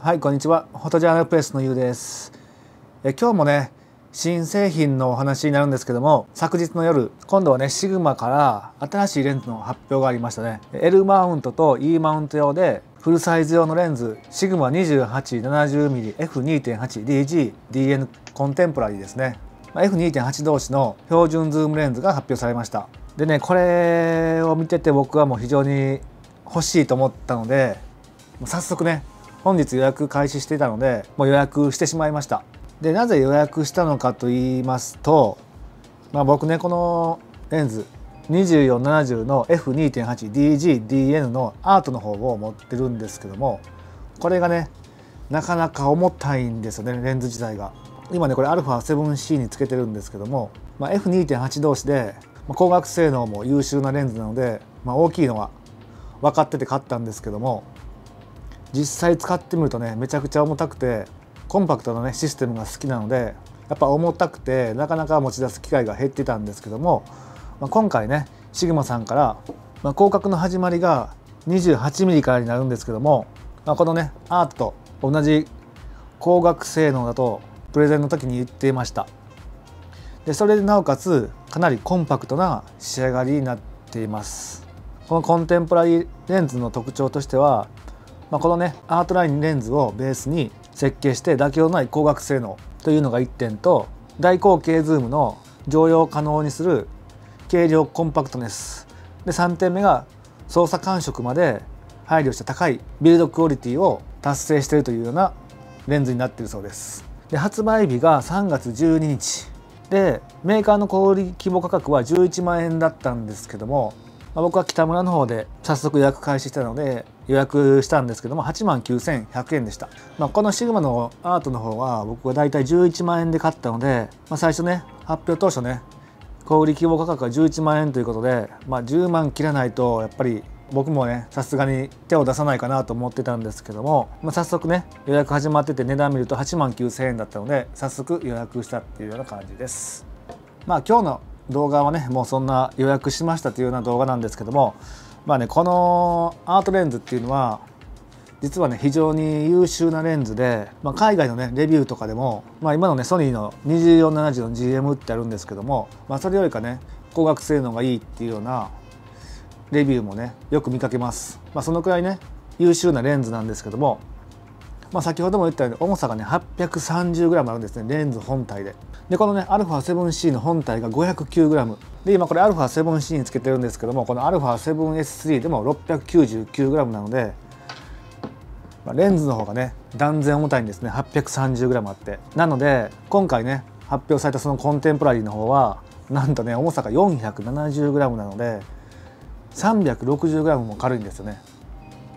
はいこんにちは。フォトジャーナルプレスのゆうです。え今日もね新製品のお話になるんですけども昨日の夜今度はねシグマから新しいレンズの発表がありましたね。L マウントと E マウント用でフルサイズ用のレンズシグマ 2870mmF2.8DGDN コンテンポラリーですね。F2.8 同士の標準ズームレンズが発表されました。でねこれを見てて僕はもう非常に欲しいと思ったので早速ね本日予約開始していたのでもう予約してしまいました。でなぜ予約したのかと言いますと、まあ、僕ねこのレンズ2470の F2.8DGDN のアートの方を持ってるんですけどもこれがねなかなか重たいんですよねレンズ自体が。今ねこれ α7C につけてるんですけども、まあ、F2.8 同士で光学性能も優秀なレンズなので、まあ、大きいのは分かってて買ったんですけども実際使ってみるとねめちゃくちゃ重たくてコンパクトなねシステムが好きなのでやっぱ重たくてなかなか持ち出す機会が減ってたんですけども、まあ、今回ねシグマさんから、まあ、広角の始まりが 28mm からになるんですけども、まあ、このねアートと同じ光学性能だとプレゼンの時に言っていました。でそれでなおかつかなりコンパクトな仕上がりになっています。このコンテンポラリーレンズの特徴としてはまあ、このねアートラインレンズをベースに設計して妥協のない光学性能というのが1点と大口径ズームの常用可能にする軽量コンパクトネス。で3点目が操作感触まで配慮した高いビルドクオリティを達成しているというようなレンズになっているそうです。で発売日が3月12日。でメーカーの小売規模価格は11万円だったんですけどもまあ、僕は北村の方で早速予約開始したので予約したんですけども8万9100円でした、まあ、このシグマのアートの方は僕はだいたい11万円で買ったので、まあ、最初ね発表当初ね小売規模価格が11万円ということで、まあ、10万切らないとやっぱり僕もねさすがに手を出さないかなと思ってたんですけども、まあ、早速ね予約始まってて値段見ると8万9000円だったので早速予約したっていうような感じです。まあ今日の動画はねもうそんな予約しましたというような動画なんですけどもまあねこのアートレンズっていうのは実はね非常に優秀なレンズで、まあ、海外のねレビューとかでも、まあ、今のねソニーの2470の GM ってあるんですけども、まあ、それよりかね光学性能がいいっていうようなレビューもねよく見かけます、まあ、そのくらいね優秀なレンズなんですけどもまあ、先ほども言ったように重さがね 830g あるんですねレンズ本体ででこのね α7C の本体が 509g で今これ α7C につけてるんですけどもこの α7S3 でも 699g なので、まあ、レンズの方がね断然重たいんですね 830g あってなので今回ね発表されたそのコンテンポラリーの方はなんとね重さが 470g なので 360g も軽いんですよね、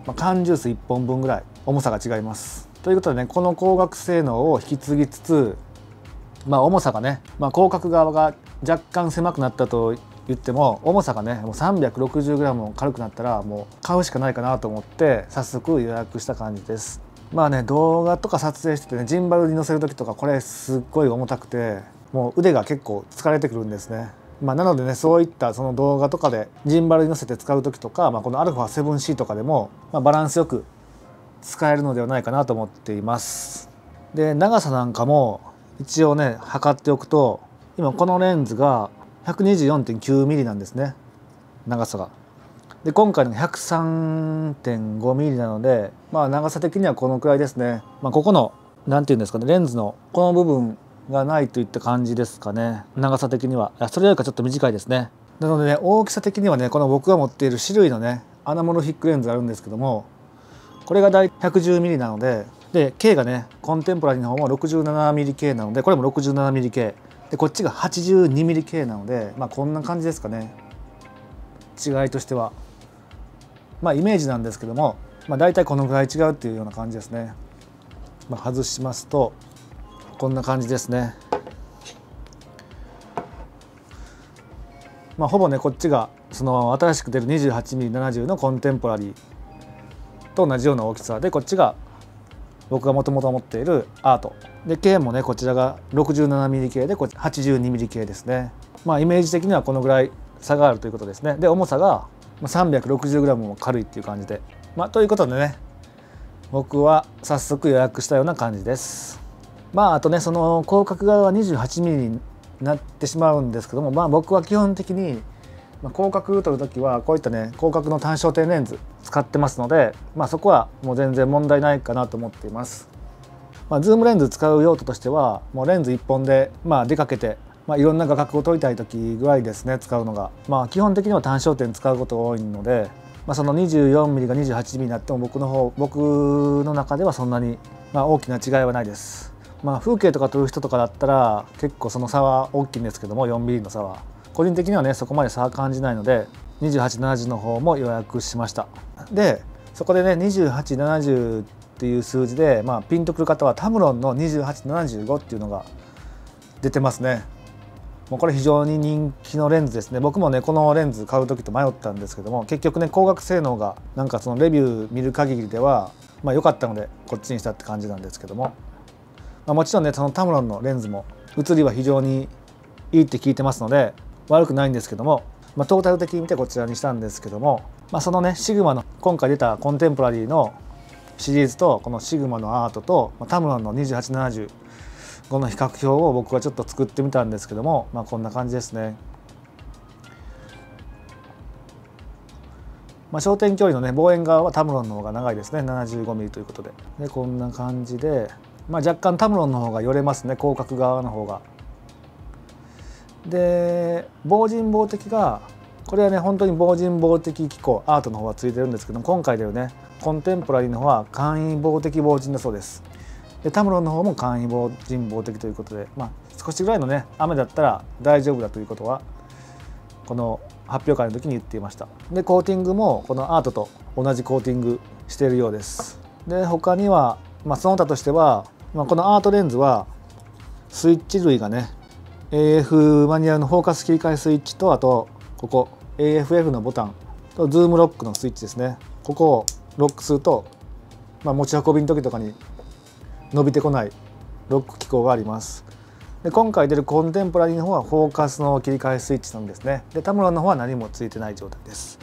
まあ、缶ジュース1本分ぐらい重さが違います。ということでねこの光学性能を引き継ぎつつまあ重さがね、まあ、広角側が若干狭くなったと言っても重さがねもう 360g も軽くなったらもう買うしかないかなと思って早速予約した感じです。まあね動画とか撮影しててねジンバルに乗せる時とかこれすっごい重たくてもう腕が結構疲れてくるんですね。まあ、なのでねそういったその動画とかでジンバルに乗せて使う時とか、まあ、この α7C とかでも、まあ、バランスよく使えるのではないかなと思っています。で長さなんかも一応ね測っておくと今このレンズが 124.9mm なんですね。長さが。で今回の 103.5mm なのでまあ長さ的にはこのくらいですね、まあ、ここの何て言うんですかねレンズのこの部分がないといった感じですかね。長さ的には。それよりかちょっと短いですね。なのでね大きさ的にはねこの僕が持っている種類のねアナモルフィックレンズがあるんですけどもこれが大体 110mm なのでで K がねコンテンポラリーの方も 67mmK なのでこれも 67mmK でこっちが 82mmK なのでまあこんな感じですかね。違いとしては。まあイメージなんですけども、まあ、大体このぐらい違うっていうような感じですね、まあ、外しますとこんな感じですね。まあほぼねこっちがその新しく出る 28mm70 のコンテンポラリーと同じような大きさでこっちが僕がもともと持っているアート。で径もねこちらが 67mm 系でこっち 82mm 系ですね。まあイメージ的にはこのぐらい差があるということですね。で重さが 360g も軽いっていう感じで。まあということでね僕は早速予約したような感じです。まああとねその広角側は 28mm になってしまうんですけどもまあ僕は基本的に広角撮る時はこういったね広角の単焦点レンズ使ってますのでまあそこはもう全然問題ないかなと思っていますまあ、ズームレンズ使う用途としてはもうレンズ1本でまあ出かけてまあ、いろんな画角を撮りたい時ぐらいですね使うのが、まあ、基本的には単焦点使うことが多いので、まあ、その 24mm が 28mm になっても僕の方僕の中ではそんなに、まあ、大きな違いはないです。まあ、風景とか撮る人とかだったら結構その差は大きいんですけども 4mm の差は。個人的にはねそこまで差は感じないので2870の方も予約しました。でそこでね2870っていう数字で、まあ、ピンとくる方はタムロンの2875っていうのが出てますね。もうこれ非常に人気のレンズですね。僕もねこのレンズ買う時と迷ったんですけども結局ね光学性能がなんかそのレビュー見る限りではまあ良かったのでこっちにしたって感じなんですけども、まあ、もちろんねそのタムロンのレンズも写りは非常にいいって聞いてますので悪くないんですけども、まあ、トータル的に見てこちらにしたんですけども、まあ、そのねシグマの今回出たコンテンポラリーのシリーズとこのシグマのアートとタムロンの2870この比較表を僕はちょっと作ってみたんですけども、まあ、こんな感じですね。まあ、焦点距離のね望遠側はタムロンの方が長いですね 75mm ということででこんな感じで、まあ、若干タムロンの方が寄れますね広角側の方が。で防塵防滴がこれはね本当に防塵防滴機構アートの方がついてるんですけど今回ではねコンテンポラリーの方は簡易防滴防塵だそうです。でタムロンの方も簡易防人防的ということで、まあ、少しぐらいのね雨だったら大丈夫だということはこの発表会の時に言っていましたでコーティングもこのアートと同じコーティングしているようですで他には、まあ、その他としては、まあ、このアートレンズはスイッチ類がね AF マニュアルのフォーカス切り替えスイッチとあとここ AFF のボタンとズームロックのスイッチですね。ここをロックすると、まあ、持ち運びの時とかに伸びてこないロック機構があります。で今回出るコンテンポラリーの方はフォーカスの切り替えスイッチなんですね。でタムロンの方は何もついてない状態です。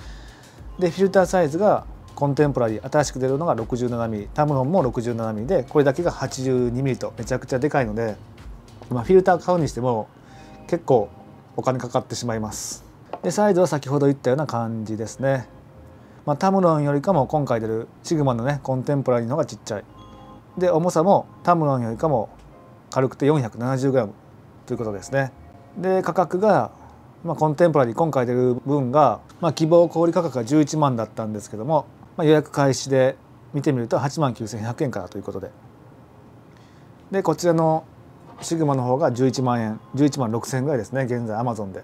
でフィルターサイズがコンテンポラリー新しく出るのが 67mm タムロンも 67mm でこれだけが 82mm とめちゃくちゃでかいので、まあ、フィルター買うにしても結構お金かかってしまいます。でサイズは先ほど言ったような感じですね、まあ、タムロンよりかも今回出るシグマのねコンテンポラリーの方がちっちゃい。で重さもタムロンよりかも軽くて 470g ということですね。で価格が、まあ、コンテンポラリー今回出る分が、まあ、希望小売価格が11万だったんですけども、まあ、予約開始で見てみると8万9100円からということで。でこちらのシグマの方が11万円11万6000円ぐらいですね現在アマゾンで。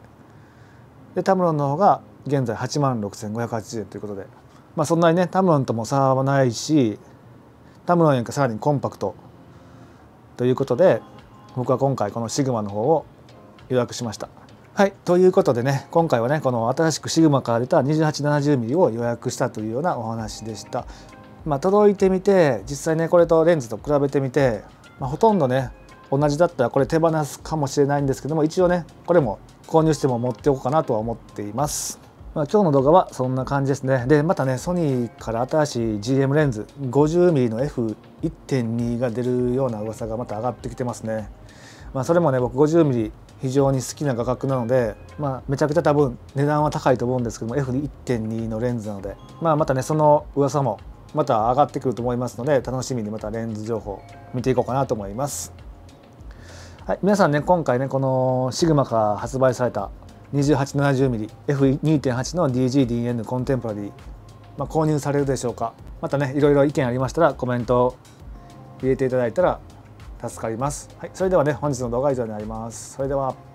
でタムロンの方が現在8万6580円ということで。まあそんなにねタムロンとも差はないしタムロンよりかさらにコンパクト。ということで僕は今回このシグマの方を予約しました。はいということでね今回はねこの新しくシグマから出た 2870mm を予約したというようなお話でした。まあ、届いてみて実際ねこれとレンズと比べてみて、まあ、ほとんどね同じだったらこれ手放すかもしれないんですけども一応ねこれも購入しても持っておこうかなとは思っています。まあ、今日の動画はそんな感じですねでまたねソニーから新しい GM レンズ 50mm の F1.2 が出るような噂がまた上がってきてますね、まあ、それもね僕 50mm 非常に好きな画角なので、まあ、めちゃくちゃ多分値段は高いと思うんですけども F1.2 のレンズなので、まあ、またねその噂もまた上がってくると思いますので楽しみにまたレンズ情報見ていこうかなと思います。はい、皆さんね今回ねこのシグマから発売された 2870mmF2.8 の DGDN コンテンポラリー、まあ、購入されるでしょうかまたねいろいろ意見ありましたらコメント入れていただいたら助かります、はい、それではね本日の動画は以上になります。それでは。